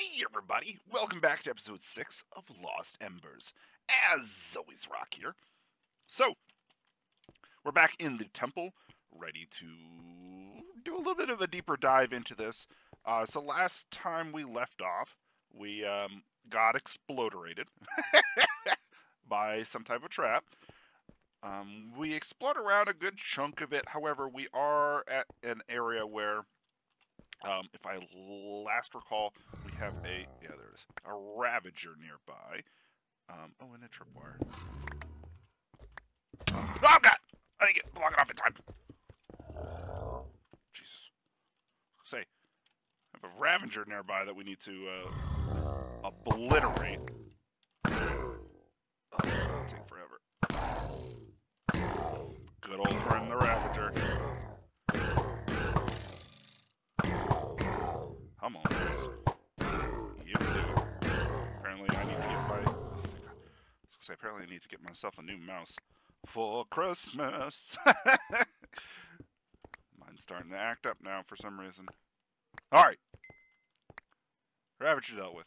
Hey everybody, welcome back to episode 6 of Lost Embers. As always, Rock here. So, we're back in the temple, ready to do a little bit of a deeper dive into this. Uh, so last time we left off, we um, got exploderated by some type of trap. Um, we explored around a good chunk of it, however, we are at an area where um, if I last recall, we have a yeah, there it is, a Ravager nearby. Um, oh, and a tripwire. Oh God! I didn't get block it off in time. Jesus. Say, I have a Ravager nearby that we need to uh, obliterate. Oh, take forever. Good old friend, the Ravager. Come on, guys. Do. Apparently, I need to get my. Say, apparently, I need to get myself a new mouse for Christmas. Mine's starting to act up now for some reason. All right. Ravager dealt with.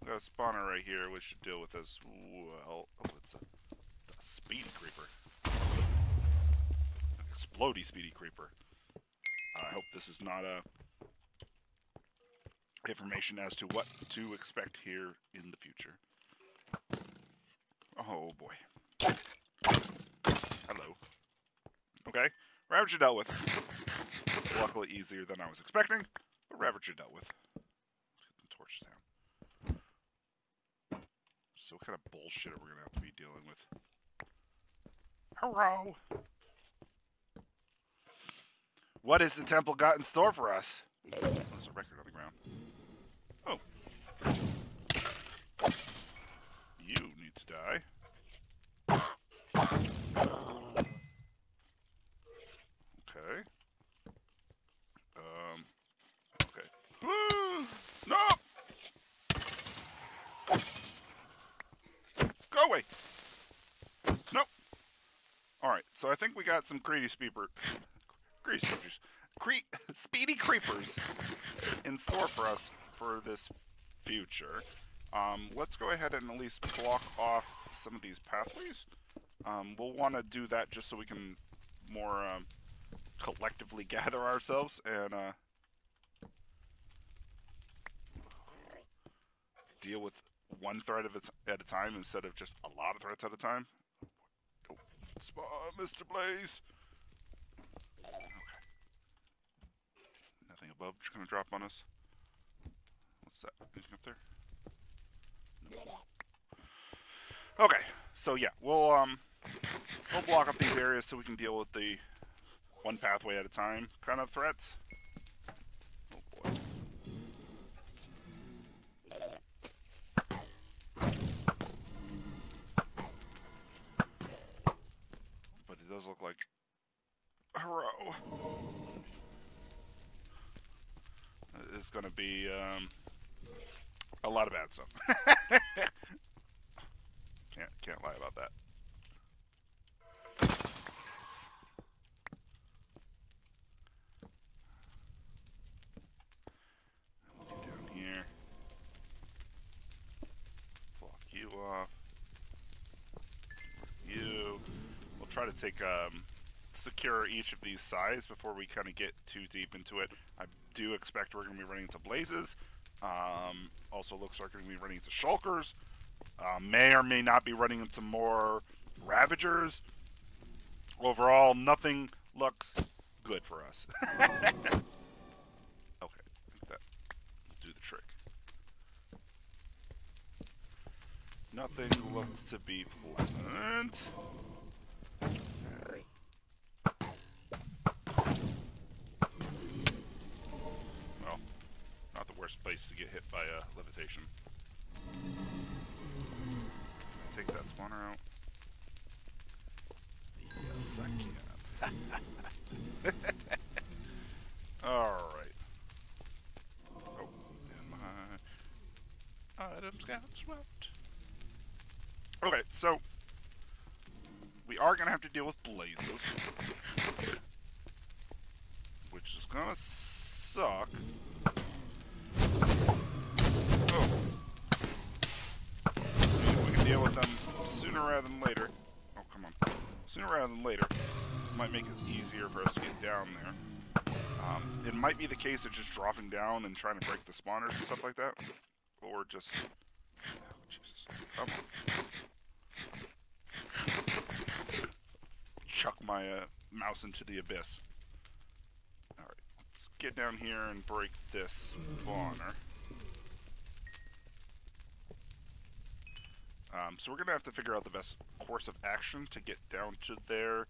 We got a spawner right here, which should deal with as well. Oh, it's a, a speedy creeper. An explodey speedy creeper. I hope this is not a information as to what to expect here in the future. Oh boy. Hello. Okay, Ravager dealt with. Luckily easier than I was expecting, but Ravager dealt with. Let's get the torches down. So what kind of bullshit are we gonna have to be dealing with? Hello. What has the temple got in store for us? There's a record on the ground. Oh. You need to die. Okay. Um. Okay. Woo! No! Go away! Nope. Alright, so I think we got some greedy speeper. Greedy speepers. Cre- speedy creepers in store for us for this future. Um, let's go ahead and at least block off some of these pathways. Um, we'll want to do that just so we can more um, collectively gather ourselves and uh, deal with one threat of at a time instead of just a lot of threats at a time. Oh, spawn, Mr. Blaze. Okay. Nothing above just gonna drop on us. What's that? Anything up there? Okay, so yeah, we'll um we'll block up these areas so we can deal with the one pathway at a time kind of threats. Oh boy. But it does look like Haro is going to be um, a lot of bad stuff. can't can't lie about that. We'll down here. Block you off. You. We'll try to take um, secure each of these sides before we kind of get too deep into it. I do expect we're going to be running into blazes. Um, also looks like we're going to be running into shulkers. Uh, may or may not be running into more ravagers. Overall, nothing looks good for us. okay, I think that will do the trick. Nothing looks to be pleasant. Well, not the worst place to get hit by levitation. Take that spawner out. Yes, I can. Alright. Oh, my items got swept. Okay, so we are gonna have to deal with blazes. Which is gonna suck. Sooner rather than later. Oh, come on. Sooner rather than later, might make it easier for us to get down there. Um, it might be the case of just dropping down and trying to break the spawners and stuff like that. Or just... Oh, Jesus. Come on. Chuck my uh, mouse into the abyss. Alright, let's get down here and break this spawner. Um, so we're going to have to figure out the best course of action to get down to there.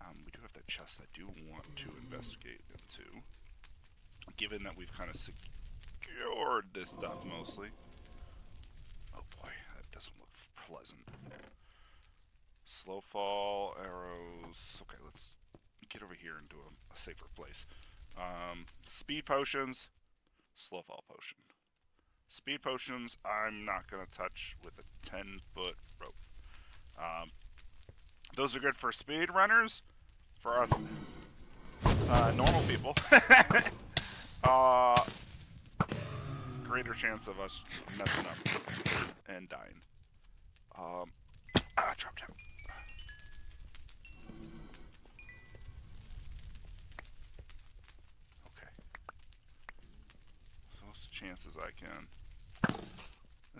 Um, we do have that chest I do want to investigate into. Given that we've kind of secured this stuff mostly. Oh boy, that doesn't look pleasant. Slow fall, arrows. Okay, let's get over here and do a, a safer place. Um, speed potions, slow fall potion. Speed potions, I'm not going to touch with a 10 foot rope. Um, those are good for speed runners. For us, uh, normal people, uh, greater chance of us messing up and dying. Um, ah, drop down. Okay. So what's the chances I can?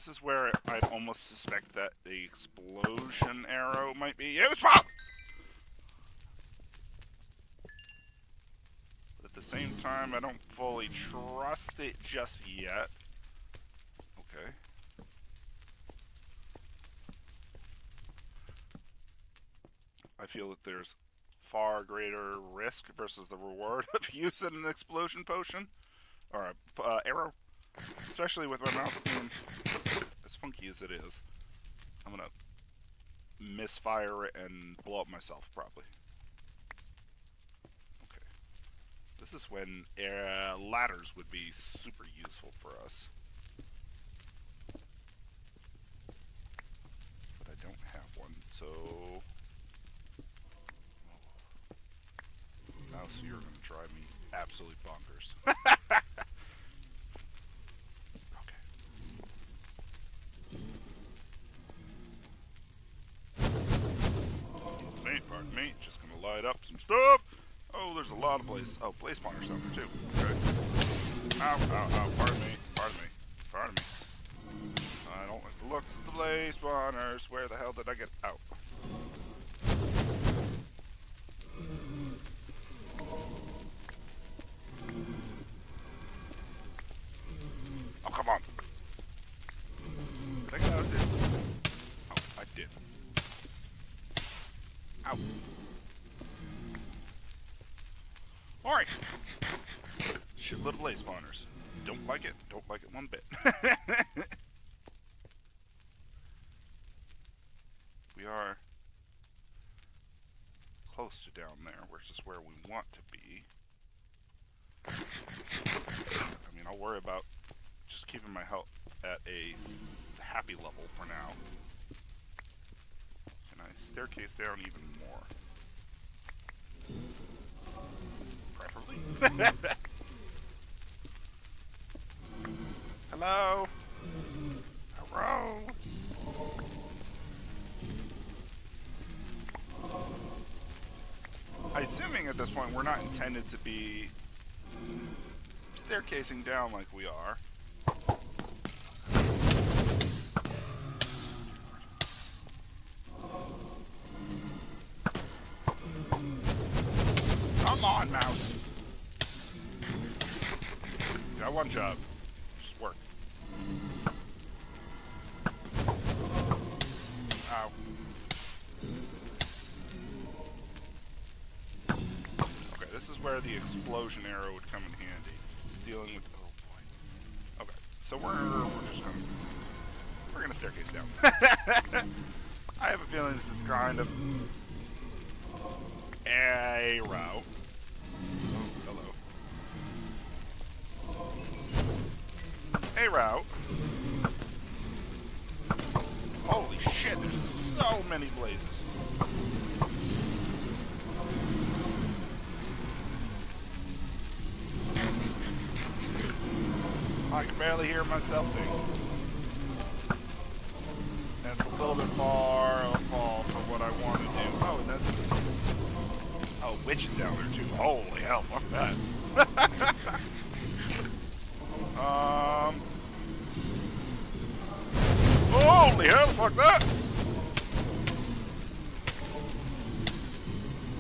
This is where I'd almost suspect that the explosion arrow might be useful! But at the same time, I don't fully trust it just yet. Okay. I feel that there's far greater risk versus the reward of using an explosion potion. Or a uh, arrow. Especially with my mouth being as funky as it is. I'm gonna misfire it and blow up myself probably. Okay. This is when uh, ladders would be super useful for us. But I don't have one, so... Now, so you're gonna drive me absolutely bonkers. light up some stuff. Oh, there's a lot of blaze. Oh, blaze spawners down too. Okay. Ow, ow, ow. Pardon me. Pardon me. Pardon me. I don't like the looks of the blaze spawners. Where the hell did I get out? Alright. Shitload of blaze spawners. Don't like it. Don't like it one bit. we are close to down there, which is where we want to be. I mean, I'll worry about just keeping my health at a happy level for now. Can I staircase down even more? Hello? Hello? Assuming at this point we're not intended to be staircasing down like we are. Come on, mouse. Got one job. Explosion arrow would come in handy. Dealing with... Oh, boy. Okay, so we're, we're just gonna... We're gonna staircase down. I have a feeling this is kind of a route. Oh, hello. A route. Holy shit, there's so many blazes. I can barely hear myself think. It's a little bit far fall for what I want to do. Oh, that's... Oh, witch is down there too. Holy hell, fuck that. um... Holy hell, fuck that!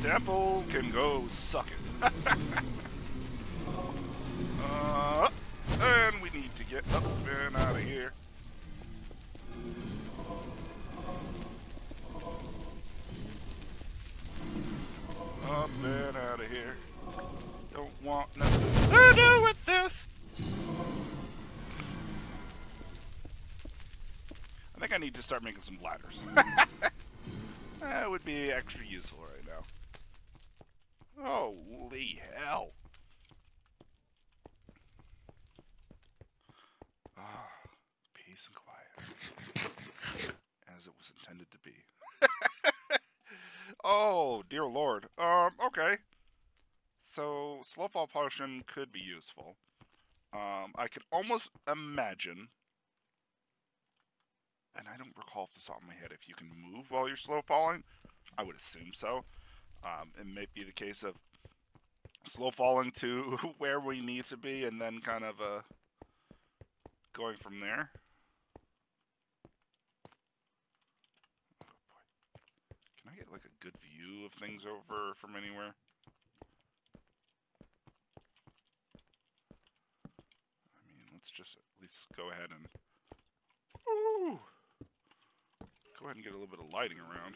Temple can go suck it. uh, need to get up and out of here. Up and out of here. Don't want nothing to do with this. I think I need to start making some ladders. that would be extra useful right now. Holy hell. Ah, peace and quiet. As it was intended to be. oh, dear lord. Um, okay. So, Slowfall Potion could be useful. Um, I could almost imagine and I don't recall off the top of my head if you can move while you're slow falling. I would assume so. Um, it may be the case of slow falling to where we need to be and then kind of uh, going from there. Can I get like a good view of things over from anywhere? I mean, let's just at least go ahead and... Ooh! Go ahead and get a little bit of lighting around.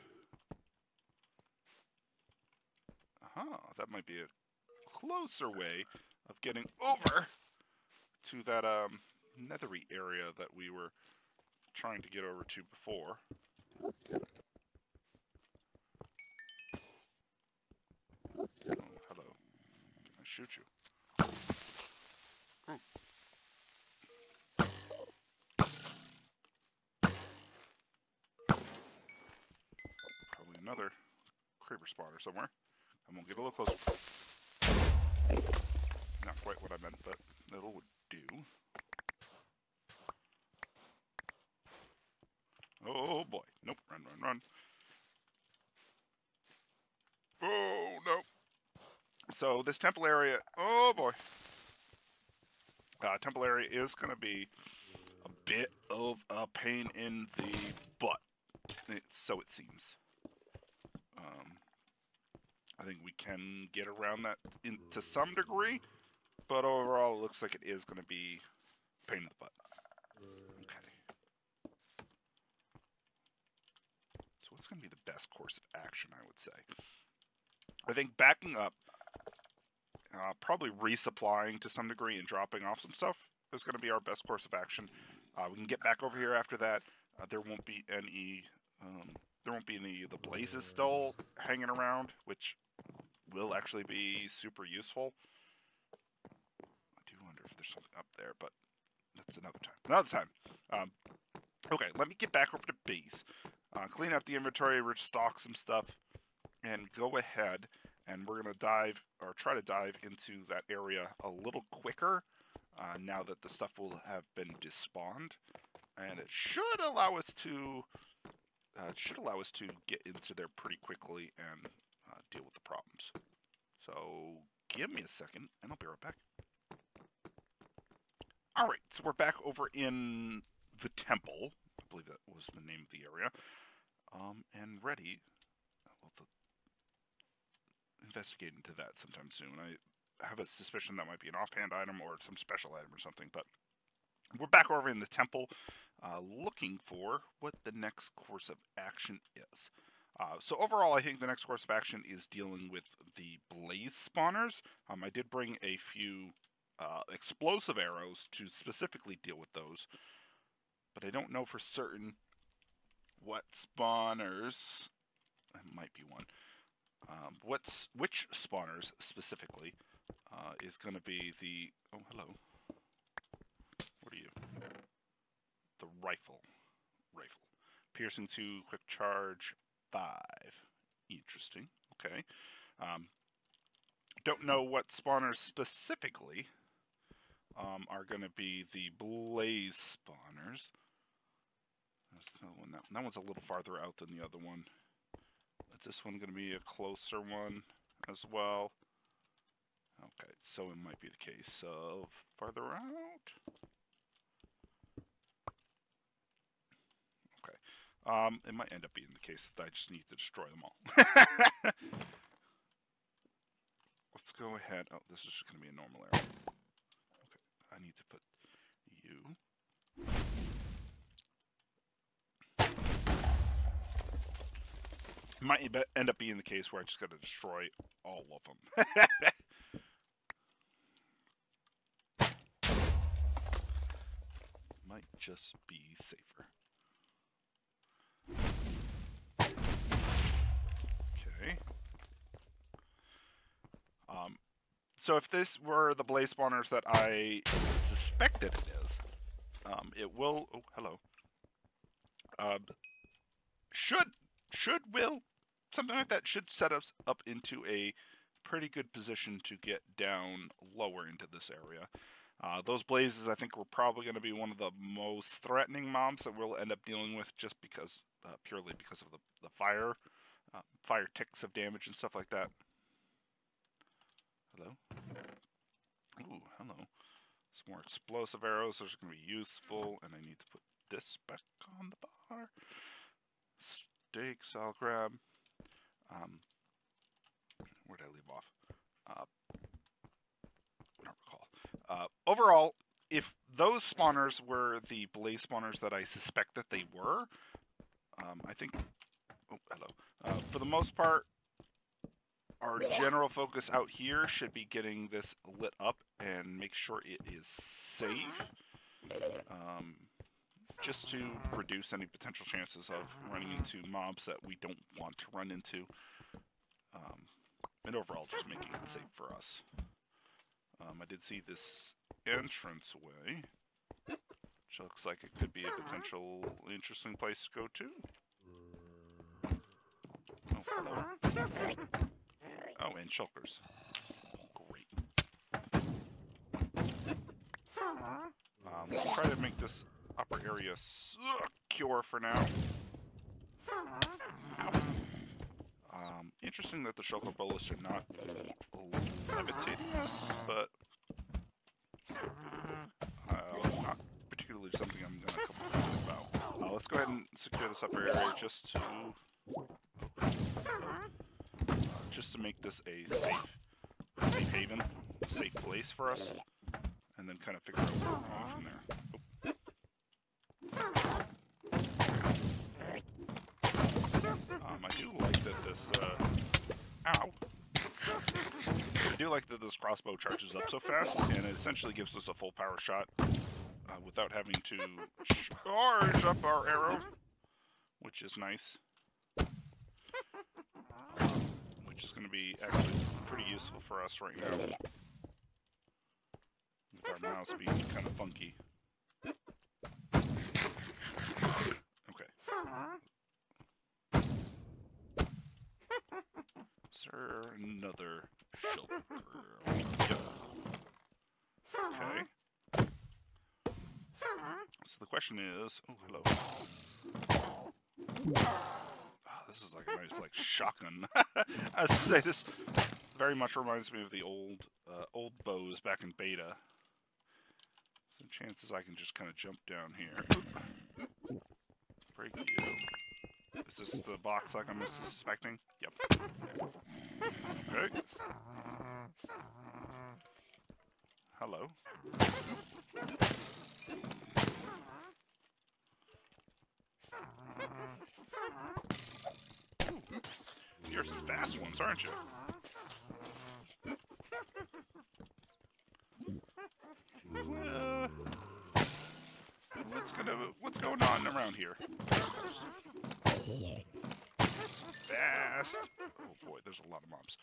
Aha, that might be a closer way of getting over to that um, nethery area that we were trying to get over to before. Oh, hello. Shoot you? another creeper spawner somewhere. I'm gonna get a little closer. Not quite what I meant, but it'll do. Oh boy. Nope. Run, run, run. Oh, no. So this temple area, oh boy. Uh, temple area is going to be a bit of a pain in the butt. so it seems. I think we can get around that in, to some degree, but overall it looks like it is going to be pain in the butt. Okay. So what's going to be the best course of action, I would say? I think backing up, uh, probably resupplying to some degree and dropping off some stuff is going to be our best course of action. Uh, we can get back over here after that. Uh, there won't be any um, there won't be any of the blazes still hanging around, which will actually be super useful. I do wonder if there's something up there, but that's another time. Another time. Um, okay, let me get back over to base, uh, clean up the inventory, restock some stuff, and go ahead and we're going to dive, or try to dive into that area a little quicker uh, now that the stuff will have been despawned. And it should allow us to uh, should allow us to get into there pretty quickly and uh, deal with the problems. So give me a second, and I'll be right back. All right, so we're back over in the temple. I believe that was the name of the area. Um, and ready. Investigate into that sometime soon. I have a suspicion that might be an offhand item or some special item or something, but we're back over in the temple uh, looking for what the next course of action is. Uh, so overall, I think the next course of action is dealing with the blaze spawners. Um, I did bring a few uh, explosive arrows to specifically deal with those, but I don't know for certain what spawners. That might be one. Um, what's which spawners specifically uh, is going to be the? Oh, hello. What are you? The rifle. Rifle. Piercing 2, quick charge, five. Interesting. Okay. Um, don't know what spawners specifically um, are going to be the blaze spawners. Another one. That, that one's a little farther out than the other one. Is this one going to be a closer one as well? Okay, so it might be the case of farther out. Okay, um, it might end up being the case that I just need to destroy them all. Let's go ahead. Oh, this is just going to be a normal area. Okay, I need to put you. Might end up being the case where I just got to destroy all of them. Might just be safer. Okay. Um, so if this were the blaze spawners that I suspected it is, um, it will. Oh, hello. Um, should should will something like that should set us up into a pretty good position to get down lower into this area. Uh, those blazes, I think, were probably going to be one of the most threatening mobs that we'll end up dealing with, just because, uh, purely because of the the fire, uh, fire ticks of damage and stuff like that. Hello. Ooh, hello. Some more explosive arrows. Those are going to be useful, and I need to put this back on the bar. Steaks, I'll grab. Um, where did I leave off? Uh, I don't recall. Uh, overall, if those spawners were the blaze spawners that I suspect that they were, um, I think. Oh, hello. Uh, for the most part, our general focus out here should be getting this lit up and make sure it is safe. Um, just to reduce any potential chances of running into mobs that we don't want to run into. Um, and overall, just making it safe for us. Um, I did see this entrance way, which looks like it could be a potential interesting place to go to. Oh. Oh, and shulkers. Great. Um, let's try to make this upper area secure for now. Um, interesting that the Shulker bullets are not levitating us, but uh, not particularly something I'm going to complain about. Uh, let's go ahead and secure this upper area just to uh, just to make this a safe, safe haven, safe place for us, and then kind of figure out where we're going from there. Um, I do like that this, uh, ow. I do like that this crossbow charges up so fast, and it essentially gives us a full power shot uh, without having to charge up our arrow, which is nice. which is going to be actually pretty useful for us right now. With our mouse being kind of funky. Is there another shelter? Okay. So the question is, oh hello. Oh, this is like a nice like shotgun. As I say, this very much reminds me of the old uh, old bows back in beta. So chances I can just kind of jump down here. Break you. Is this the box like I'm suspecting? Yep. Okay. Hello. You're some fast ones, aren't you? Uh, what's gonna what's going on around here? Fast. Oh boy, there's a lot of mobs.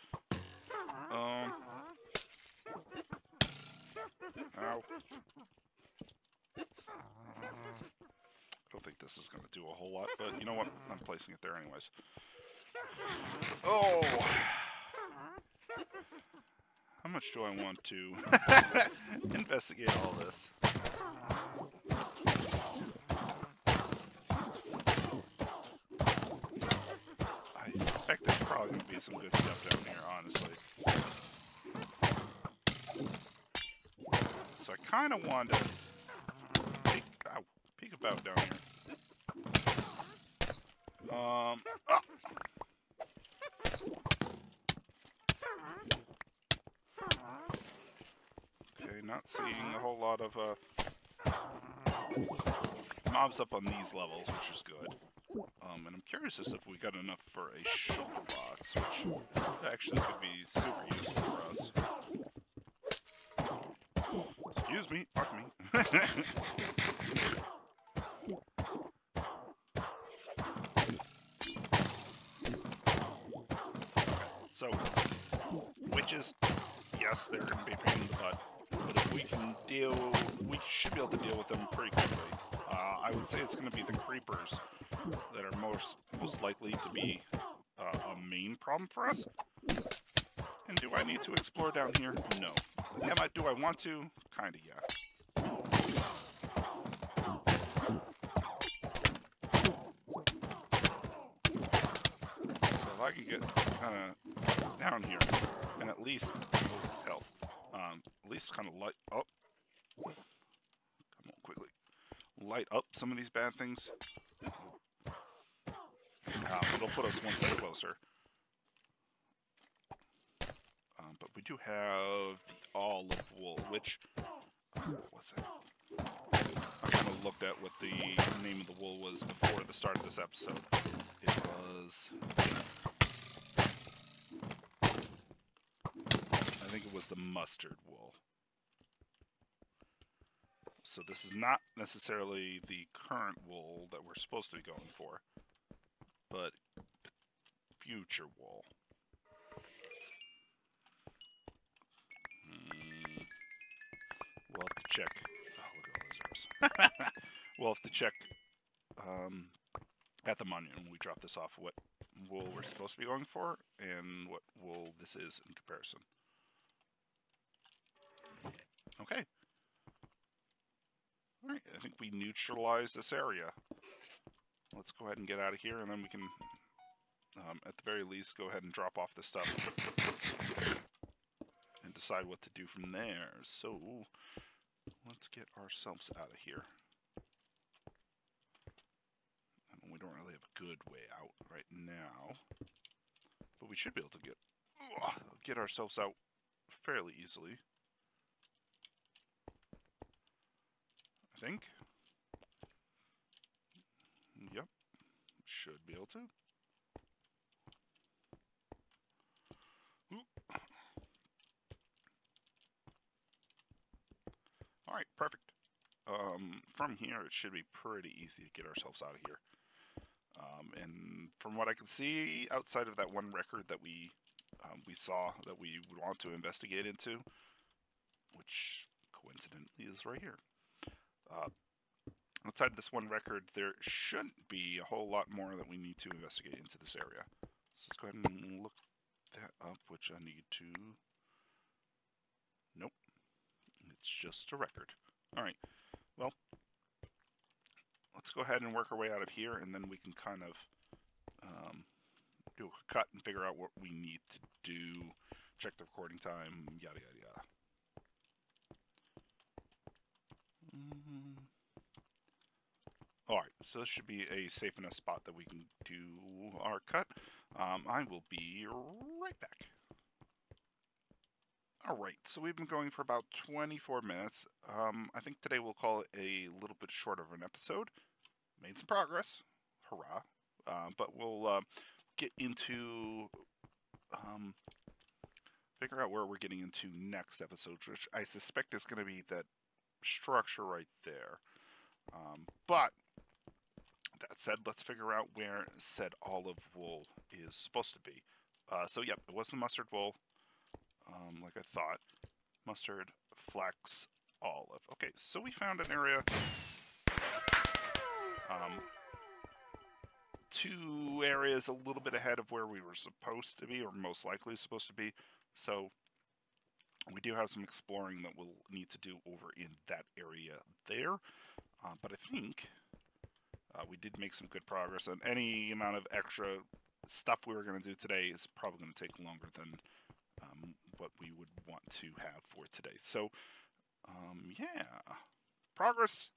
Um. Ow. I don't think this is going to do a whole lot, but you know what? I'm placing it there anyways. Oh! How much do I want to investigate all this? Think be some good stuff down here, honestly. So I kind of want to peek, ow, peek about down here. Um, ah! Okay, not seeing a whole lot of uh, mobs up on these levels, which is good. Curious as if we got enough for a shulker box, which actually could be super useful for us. Excuse me, pardon me. so, witches, yes, they're going to be a pain in the butt, but if we can deal, we should be able to deal with them pretty quickly. Uh, I would say it's going to be the creepers that are most most likely to be uh, a main problem for us. And do I need to explore down here? No. Am I? Do I want to? Kinda, yeah. So if I can get kind of down here and at least health, um, at least kind of light. Oh, come on quickly, light up some of these bad things. It'll put us one step closer. Um, but we do have the olive wool, which what's it? I kind of looked at what the name of the wool was before the start of this episode. It was. I think it was the mustard wool. So this is not necessarily the current wool that we're supposed to be going for, future wool. Hmm. We'll have to check. Oh, look at all those we'll have to check um, at the monument when we drop this off what wool we're supposed to be going for and what wool this is in comparison. Okay. Alright, I think we neutralized this area. Let's go ahead and get out of here, and then we can, um, at the very least, go ahead and drop off the stuff and decide what to do from there. So, let's get ourselves out of here. And we don't really have a good way out right now, but we should be able to get get ourselves out fairly easily. I think. Yep. Should be able to. Alright, perfect. Um, from here, it should be pretty easy to get ourselves out of here. Um, and from what I can see, outside of that one record that we um, we saw that we would want to investigate into, which coincidentally is right here. Uh, outside of this one record, there shouldn't be a whole lot more that we need to investigate into this area. So let's go ahead and look that up, which I need to... It's just a record. Alright, well, let's go ahead and work our way out of here, and then we can kind of um, do a cut and figure out what we need to do, check the recording time, yada yada yada. Mm-hmm. Alright, so this should be a safe enough spot that we can do our cut. Um, I will be right back. Alright, so we've been going for about 24 minutes. Um, I think today we'll call it a little bit shorter of an episode. Made some progress. Hurrah. Uh, but we'll uh, get into... Um, figure out where we're getting into next episode, which I suspect is going to be that structure right there. Um, but that said, let's figure out where said olive wool is supposed to be. Uh, so, yep, it was the mustard wool, um, like I thought. Mustard, flax, olive. Okay, so we found an area. Um, two areas a little bit ahead of where we were supposed to be, or most likely supposed to be. So we do have some exploring that we'll need to do over in that area there. Uh, but I think uh, we did make some good progress, and any amount of extra stuff we were going to do today is probably going to take longer than what we would want to have for today. So, um, yeah, progress,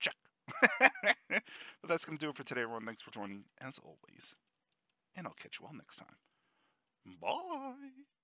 check. but that's going to do it for today, everyone. Thanks for joining, as always, and I'll catch you all next time. Bye.